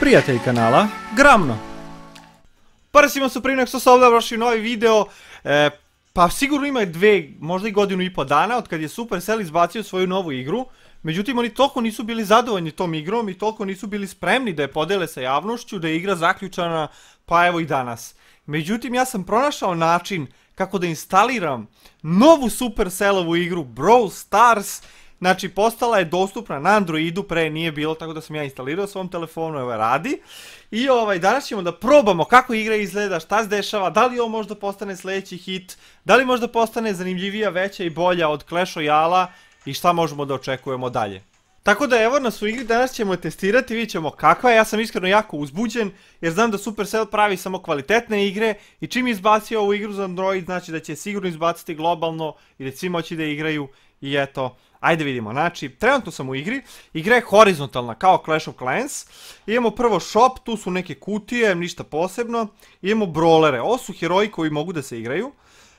prijatelj kanala Gramno. Prsimo su prije nego što se ovdje vrši novi video, e, pa sigurno ima dve, možda i godinu i po dana od kad je Supercell izbacio svoju novu igru. Međutim, oni toliko nisu bili zadovoljni tom igrom i toliko nisu bili spremni da je podele sa javnošću, da je igra zaključana, pa evo i danas. Međutim, ja sam pronašao način kako da instaliram novu Supercellovu igru Brawl Stars Znači, postala je dostupna na Androidu, pre nije bilo, tako da sam ja instalirao svom telefonu, evo radi. I ovaj, danas ćemo da probamo kako igra izgleda, šta se dešava, da li ovo možda postane sledeći hit, da li možda postane zanimljivija, veća i bolja od Clash Royale i šta možemo da očekujemo dalje. Tako da evo nas u igri danas ćemo testirati, vidjet ćemo kakva je, ja sam iskreno jako uzbuđen jer znam da Supercell pravi samo kvalitetne igre i čim je izbacio ovu igru za Android znači da će sigurno izbaciti globalno i da svi moći da igraju i eto, Ajde vidimo, znači, trenutno sam u igri, igra je horizontalna kao Clash of Clans, imamo prvo shop, tu su neke kutije, ništa posebno, imamo brawlere, ovo su heroji koji mogu da se igraju,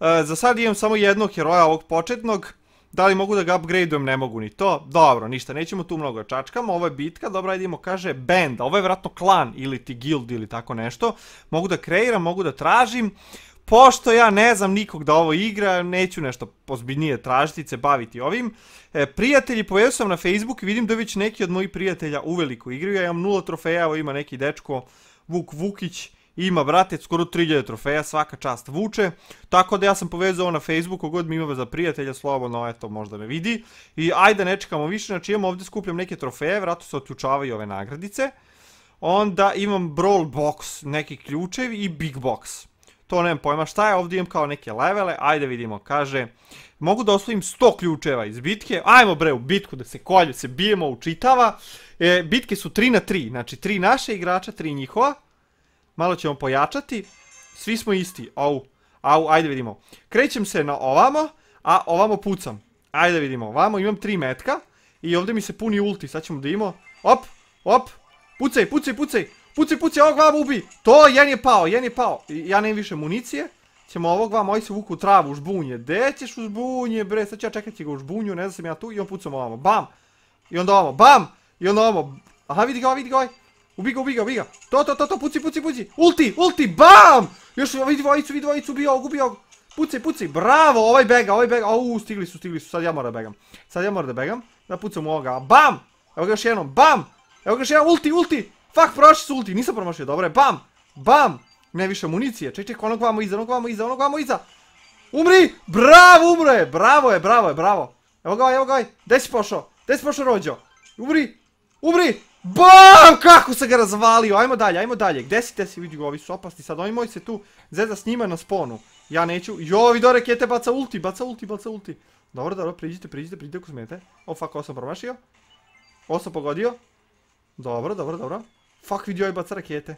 e, za sad imam samo jednog heroja ovog početnog, da li mogu da ga upgradeujem, ne mogu ni to, dobro, ništa, nećemo tu mnogo čačkamo, ovo je bitka, dobro, ajde imamo, kaže band, ovo je vratno klan ili ti guild ili tako nešto, mogu da kreiram, mogu da tražim, pošto ja ne znam nikog da ovo igra, neću nešto pozbiljnije tražiti, se baviti ovim. E, prijatelji, pojavio sam na Facebook i vidim da već neki od mojih prijatelja uveliko igraju. Ja imam nula trofeja, evo ima neki dečko, Vuk Vukić, ima, brate, skoro 3000 trofeja, svaka čast vuče. Tako da ja sam povezao na Facebooku, god mi ima za prijatelja, slobodno, eto, možda me vidi. I ajde, ne čekamo više, znači imam ovdje skupljam neke trofeje, vratno se otključavaju ove nagradice. Onda imam Brawl Box, neki ključevi i Big Box. To nemam pojma šta je, ovdje imam kao neke levele, ajde vidimo, kaže, mogu da osvojim 100 ključeva iz bitke, ajmo bre u bitku da se kolju, se bijemo, učitava, e, bitke su 3 na 3, znači 3 naše igrača, 3 njihova, malo ćemo pojačati, svi smo isti, au, au, ajde vidimo, krećem se na ovamo, a ovamo pucam, ajde vidimo, ovamo imam 3 metka, i ovdje mi se puni ulti, sad ćemo da imamo, op, op, pucaj, pucaj, pucaj, Puci, puci, ovog vam ubi. To, jen je pao, jen je pao. Ja nemam više municije. Ćemo ovog vam, ovi se vuku u travu, u žbunje. Gde ćeš u žbunje, bre? Sad ću ja čekati ga u žbunju, ne znam sam ja tu. I on pucam ovamo, bam. I onda ovamo, bam. I onda ovamo. Aha, vidi ga, vidi ga ovaj. Ubi ga, ubi ga, ubi ga. To, to, to, to, puci, puci, puci. Ulti, ulti, bam. Još vidi dvojicu, vidi dvojicu, ubio ovog, ubio ovog. Puci, puci, bravo, ovaj bega, ovaj bega. Au, stigli su, stigli su, sad ja moram da begam. Sad ja moram da begam. Da pucam ovoga, bam. Evo ga još jednom, bam. Evo ga još jedan, ulti, ulti. Fuck, prošli su ulti, nisam promašio, dobro je, bam, bam, ne više municije, ček, ček, onog vamo iza, onog vamo iza, onog vamo iza, umri, bravo, umro je, bravo je, bravo je, bravo, evo ga, evo ga, gde si pošao, gde si pošao rođo, umri, umri, BAM! Kako se ga razvalio, ajmo dalje, ajmo dalje, gde si te si, vidi ovi su opasni, sad oni moji se tu zeza s njima na sponu, ja neću, jo, vidio rekete, baca ulti, baca ulti, baca ulti, dobro, dobro, priđite, priđite, priđite ako smete, o, fuck, ovo sam promašio, ovo sam pogodio, dobro, dobro, dobro, Fuck, vidio je baca rakete.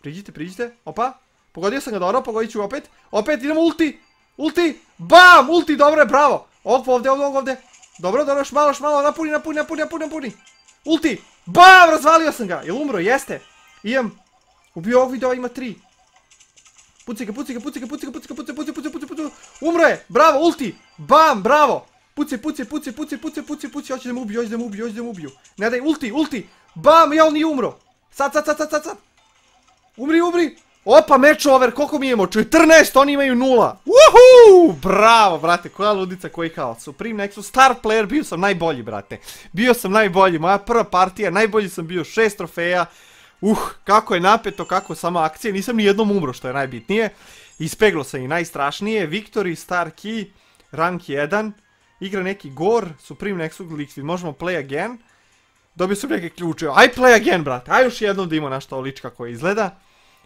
Priđite, priđite. Opa. Pogodio sam ga dobro, pogodit ću opet. Opet, idemo ulti. Ulti. Bam, ulti, dobro je, bravo. Ovdje, ovdje, ovdje, ovdje. Dobro, dobro, još malo, još malo, napuni, napuni, napuni, napuni, napuni. Ulti. Bam, razvalio sam ga. Jel umro, jeste. Imam. Ubio ovog videa, ima tri. Puci ga, puci ga, puci ga, puci ga, puci ga, puci, puci, puci, puci, puci. Umro je, bravo, ulti. Bam, bravo. Puci, puci, puci, puci, puci, puci, puci, hoće da mu ubiju, hoće da mu ubiju, hoće da mu ubiju. Ne daj, ulti, ulti. Bam, ja on nije umro. Sad, sad, sad, sad, sad, sad. Umri, umri. Opa, match over, koliko mi imamo? 14, oni imaju 0. Uhu! Bravo, brate, koja ludica, koji haos. Supreme Nexus, star player, bio sam najbolji, brate. Bio sam najbolji, moja prva partija, najbolji sam bio, šest trofeja. Uh, kako je napeto, kako sama akcija, nisam ni jednom umro, što je najbitnije. Ispeglo sam i najstrašnije, Victory, Star Key, rank 1. Igra neki Gore, Supreme Nexus, Liquid, možemo play again. Dobio sam neke ključe. Aj play again, brate. Aj još jednom da ima na što lič kako izgleda.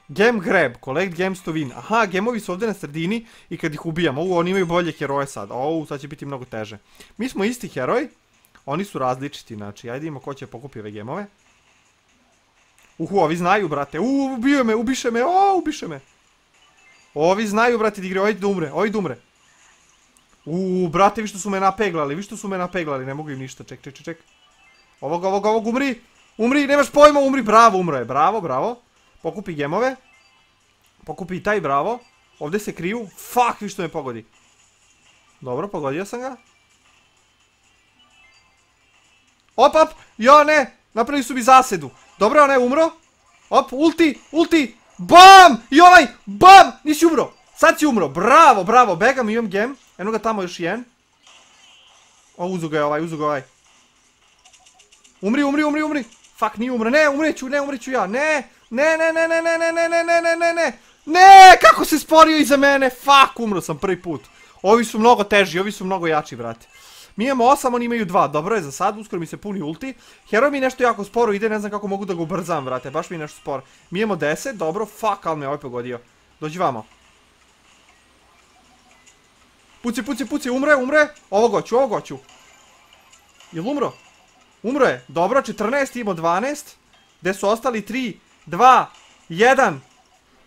Game grab, collect games to win. Aha, gemovi su ovdje na sredini i kad ih ubijamo. Ovo, oni imaju bolje heroje sad. Ovo, sad će biti mnogo teže. Mi smo isti heroj. Oni su različiti, znači. Ajde imamo ko će pokupi ove gemove. Uhu, ovi znaju, brate. Uuu, ubio me, ubiše me, o, ubiše me. Ovi znaju, brate, da igre, ovi da umre, ovi da umre. Uuu, brate, vi što su me napeglali, vi što su me napeglali, ne mogu im ništa, ček, ček, ček, ček. Ovog, ovog, ovog, umri. Umri, nemaš pojma, umri. Bravo, umro je. Bravo, bravo. Pokupi gemove. Pokupi taj, bravo. Ovdje se kriju. Fuck, vi što me pogodi. Dobro, pogodio sam ga. Op, op. Jo, ne. Napravili su mi zasedu. Dobro, on je umro. Op, ulti, ulti. BAM! I ovaj, BAM! Nisi umro. Sad si umro. Bravo, bravo. Begam, imam gem. Eno ga tamo još jedan. O, uzu ga je ovaj, uzu ga ovaj. Umri, umri, umri, umri. Fuck, nije umro. Ne, umreću, ne, umreću ja. Ne, ne, ne, ne, ne, ne, ne, ne, ne, ne, ne, ne, ne. Ne, kako se sporio iza mene. Fuck, umro sam prvi put. Ovi su mnogo teži, ovi su mnogo jači, brate. Mi imamo 8, oni imaju 2. Dobro je za sad, uskoro mi se puni ulti. Heroj mi nešto jako sporo ide, ne znam kako mogu da ga ubrzam, brate. Baš mi je nešto sporo. Mi imamo 10, dobro, fuck, ali me ovaj pogodio. Dođi vamo. Puci, puci, puci, umre, umre. Ovo goću, ovo goću. Jel umro? Umro je. Dobro, 14, imamo 12. Gde su ostali 3, 2, 1.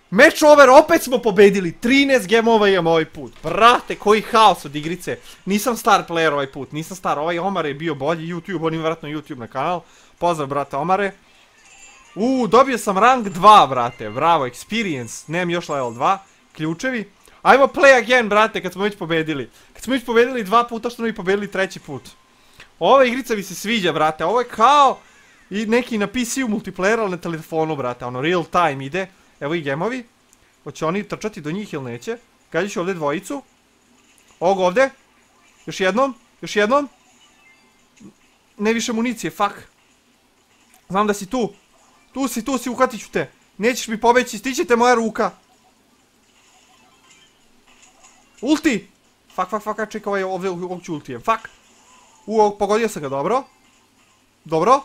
Match over, opet smo pobedili. 13 gemova imam ovaj put. Brate, koji haos od igrice. Nisam star player ovaj put, nisam star. Ovaj Omar je bio bolji YouTube, on ima vratno YouTube na kanal. Pozdrav, brate Omare. Uuu, dobio sam rang 2, brate. Bravo, experience. Nemam još level 2. Ključevi. Ajmo play again, brate, kad smo već pobedili. Kad smo već pobedili dva puta, što smo i pobedili treći put. Ova igrica mi se sviđa, brate. Ovo je kao i neki na PC-u multiplayer, ali na telefonu, brate. Ono, real time ide. Evo i gemovi. Hoće oni trčati do njih ili neće? Gađit ću ovdje dvojicu. Ovog ovdje. Još jednom. Još jednom. Ne više municije, fuck. Znam da si tu. Tu si, tu si, uhvatit ću te. Nećeš mi pobeći, stićete moja ruka. Ulti! Fuck, fuck, fuck, čekaj ovaj ovdje ovog ću ultijem. Fuck! U, pogodio sam ga, dobro. Dobro.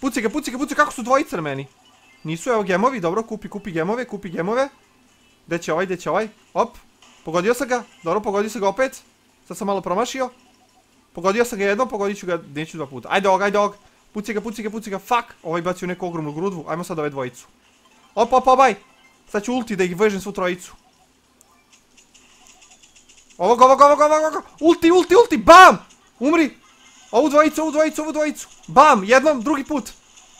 Puci ga, puci ga, puci kako su dvojice na meni. Nisu, evo gemovi, dobro, kupi, kupi gemove, kupi gemove. Gde će ovaj, gde će ovaj? Op, pogodio sam ga, dobro, pogodio sam ga opet. Sad sam malo promašio. Pogodio sam ga jednom, pogodit ću ga, neću dva puta. Ajde ovog, ajde ovog. Puci ga, puci ga, puci ga, fuck. Ovaj bacio neku ogromnu grudvu, ajmo sad ove dvojicu. Op, op, obaj. Sad ću ulti da ih vežem svu trojicu. Ovog, ovog, ovog, ovog, ovog. Ulti, ulti, ulti, bam! Umri. Ovu dvojicu, ovu dvojicu, ovu dvojicu. Bam, jednom, drugi put.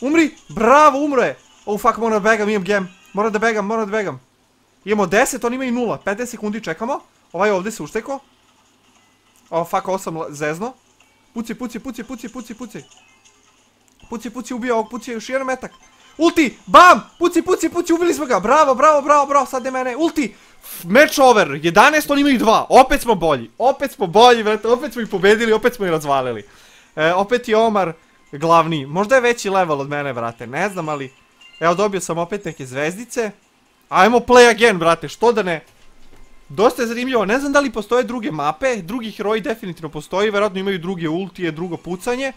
Umri, bravo, umro je. Oh fuck, moram da begam, imam gem. Moram da begam, moram da begam. Imamo 10, oni imaju 0. 15 sekundi čekamo. Ovaj ovdje se ušteko. Oh fuck, ovo sam zezno. Puci, puci, puci, puci, puci, puci. Puci, puci, ubio ovog, puci, još jedan metak. Ulti, bam, puci, puci, puci, ubili smo ga. Bravo, bravo, bravo, bravo, sad je mene. Ulti, match over, 11, oni imaju 2. Opet smo bolji, opet smo bolji, vrati, opet smo ih pobedili, opet smo ih razvalili. E, opet je Omar glavni. Možda je veći level od mene, brate, ne znam, ali... Evo dobio sam opet neke zvezdice. Ajmo play again, brate, što da ne? Dosta je zanimljivo, ne znam da li postoje druge mape, drugi heroji definitivno postoji, verovatno imaju druge ultije, drugo pucanje.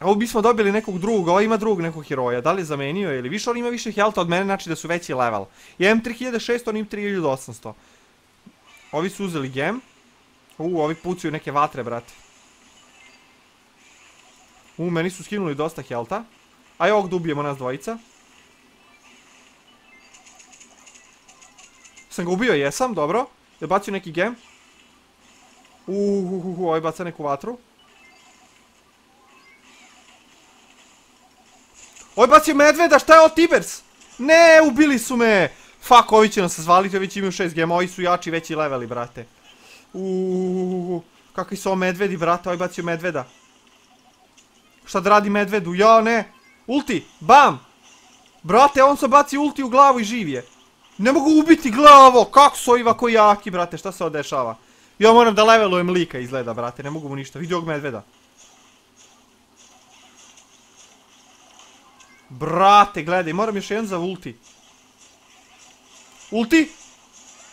Ovo bismo dobili nekog drugog, ovo ima drugog nekog heroja, da li je zamenio ili više, on ima više helta od mene, znači da su veći level. Ja imam 3600, on ima 3800. Ovi su uzeli gem. U, ovi pucuju neke vatre, brate. U, meni su skinuli dosta helta. Aj ovog da ubijemo nas dvojica. Sam ga ubio, jesam, dobro. Je bacio neki gem. Uhuhuhu, ovaj baca neku vatru. Ovaj bacio medveda, šta je ovo Tibers? Ne, ubili su me! Fuck, ovi će nas zvaliti, će imaju 6 gema, ovi su jači, veći leveli, brate. Uuuu, kakvi su ovo medvedi, brate, ovaj bacio medveda. Šta da radi medvedu? Ja, ne! Ulti, bam! Brate, on se baci ulti u glavu i živ je. Ne mogu ubiti glavo, kako su ovi ovako jaki, brate, šta se odešava? Ja moram da levelujem lika izgleda, brate, ne mogu mu ništa. Vidi ovog medveda. Brate, gledaj, moram još jedan za ulti. Ulti?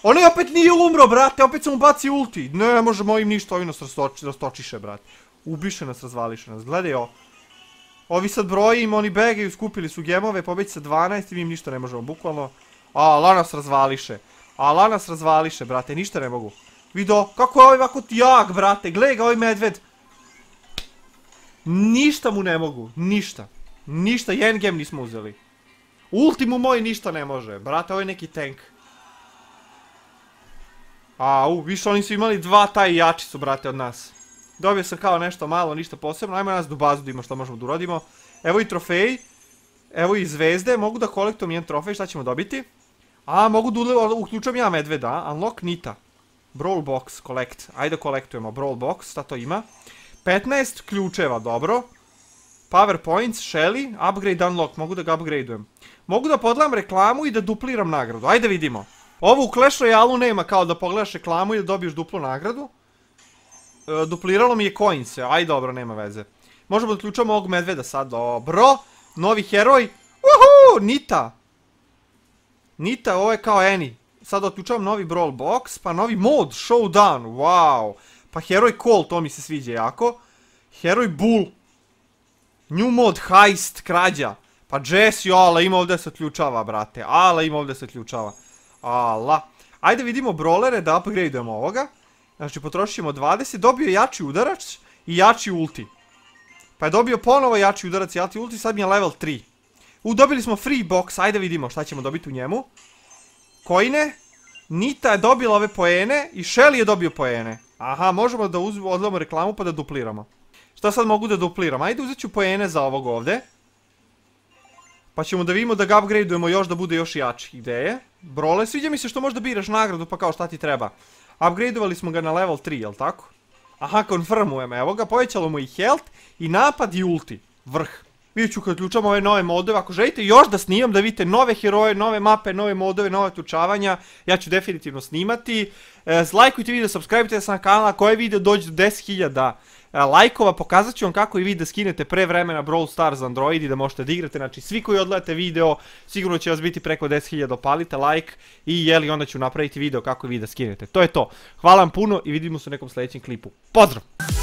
On je opet nije umro, brate, opet sam mu baci ulti. Ne, možemo ovim ništa, ovim nas rastočiše, brate. Ubiše nas, razvališe nas. Gledaj ovo. Ovi sad brojim, oni begaju, skupili su gemove, pobeći sa 12 i mi im ništa ne možemo, bukvalno. A, la nas razvališe. A, la nas razvališe, brate, ništa ne mogu. Vido, kako je ovaj ovako jak, brate, gledaj ga ovaj medved. Ništa mu ne mogu, ništa. Ništa, jedan nismo uzeli. Ultimu moj ništa ne može, brate, ovo je neki tank. A, u, više oni su imali dva taj jači su, brate, od nas. Dobio sam kao nešto malo, ništa posebno. Ajmo nas do bazu da ima što možemo da urodimo. Evo i trofej. Evo i zvezde. Mogu da kolektujem jedan trofej, šta ćemo dobiti? A, mogu da uključam ja medveda. Unlock Nita. Brawl box, collect. Ajde kolektujemo Brawl box, šta to ima? 15 ključeva, dobro. Powerpoints, Shelly, upgrade unlock, mogu da ga upgradeujem. Mogu da podlam reklamu i da dupliram nagradu, ajde vidimo. Ovo u Clash Royale nema kao da pogledaš reklamu i da dobiješ duplu nagradu. E, dupliralo mi je coinse, aj dobro, nema veze. Možemo da ključamo ovog medveda sad, dobro. Novi heroj, uhu, Nita. Nita, ovo je kao Annie. Sad otključavam novi brawl box, pa novi mod, showdown, wow. Pa heroj Cole, to mi se sviđa jako. Heroj Bull. New mod, heist, krađa. Pa Jesse, ala, ima ovdje se otključava, brate. Ala, ima ovdje se otključava. Ala. Ajde vidimo brolere da upgradeujemo ovoga. Znači, potrošit ćemo 20. Dobio jači udarac i jači ulti. Pa je dobio ponovo jači udarac i jači ulti, sad mi je level 3. U, dobili smo free box, ajde vidimo šta ćemo dobiti u njemu. Koine. Nita je dobila ove poene i Shelly je dobio poene. Aha, možemo da odlamo reklamu pa da dupliramo. Šta sad mogu da dupliram? Ajde uzet ću poene za ovog ovde. Pa ćemo da vidimo da ga upgradeujemo još da bude još jači. Gde je? Brole, sviđa mi se što možda biraš nagradu pa kao šta ti treba. Upgradeovali smo ga na level 3, jel tako? Aha, konfirmujem, evo ga, povećalo mu i health, i napad i ulti. Vrh. Vidjet ću kad ključamo ove nove modove, ako želite još da snimam, da vidite nove heroje, nove mape, nove modove, nove ključavanja, ja ću definitivno snimati. E, lajkujte video, subscribe se na kanal, ako je video dođe do 10.000 E, lajkova, pokazat ću vam kako i vi da skinete pre vremena Brawl Stars Android i da možete da igrate, znači svi koji odgledate video, sigurno će vas biti preko 10.000, opalite like i jeli onda ću napraviti video kako i vi da skinete. To je to. Hvala vam puno i vidimo se u nekom sljedećem klipu. Pozdrav!